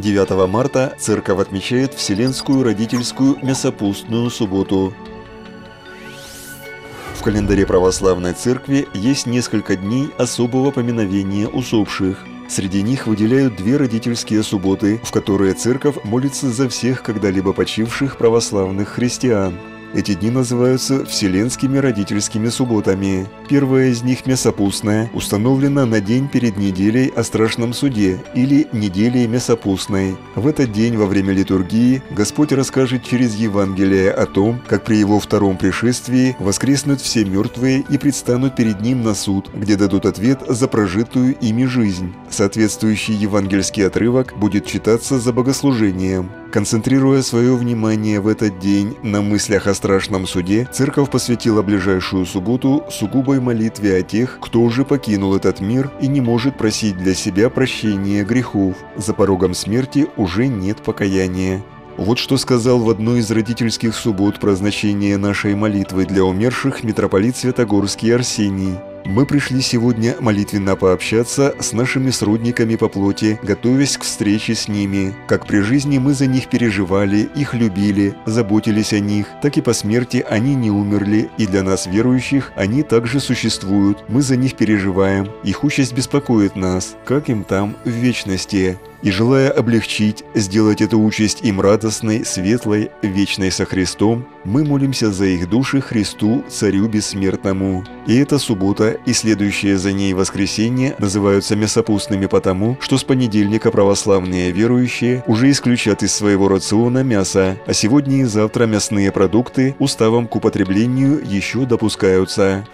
9 марта церковь отмечает Вселенскую родительскую мясопустную субботу. В календаре православной церкви есть несколько дней особого поминовения усопших. Среди них выделяют две родительские субботы, в которые церковь молится за всех когда-либо почивших православных христиан. Эти дни называются Вселенскими родительскими субботами. Первая из них, Мясопустная, установлена на день перед неделей о страшном суде или неделей Мясопустной. В этот день во время литургии Господь расскажет через Евангелие о том, как при Его втором пришествии воскреснут все мертвые и предстанут перед Ним на суд, где дадут ответ за прожитую ими жизнь. Соответствующий евангельский отрывок будет читаться за богослужением. Концентрируя свое внимание в этот день на мыслях о страшном суде, церковь посвятила ближайшую субботу сугубой молитве о тех, кто уже покинул этот мир и не может просить для себя прощения грехов. За порогом смерти уже нет покаяния. Вот что сказал в одной из родительских суббот про значение нашей молитвы для умерших митрополит Святогорский Арсений. Мы пришли сегодня молитвенно пообщаться с нашими сродниками по плоти, готовясь к встрече с ними. Как при жизни мы за них переживали, их любили, заботились о них, так и по смерти они не умерли, и для нас, верующих, они также существуют. Мы за них переживаем, их участь беспокоит нас, как им там в вечности и желая облегчить, сделать эту участь им радостной, светлой, вечной со Христом, мы молимся за их души Христу, Царю Бессмертному. И эта суббота и следующее за ней воскресенье называются мясопустными потому, что с понедельника православные верующие уже исключат из своего рациона мясо, а сегодня и завтра мясные продукты уставом к употреблению еще допускаются.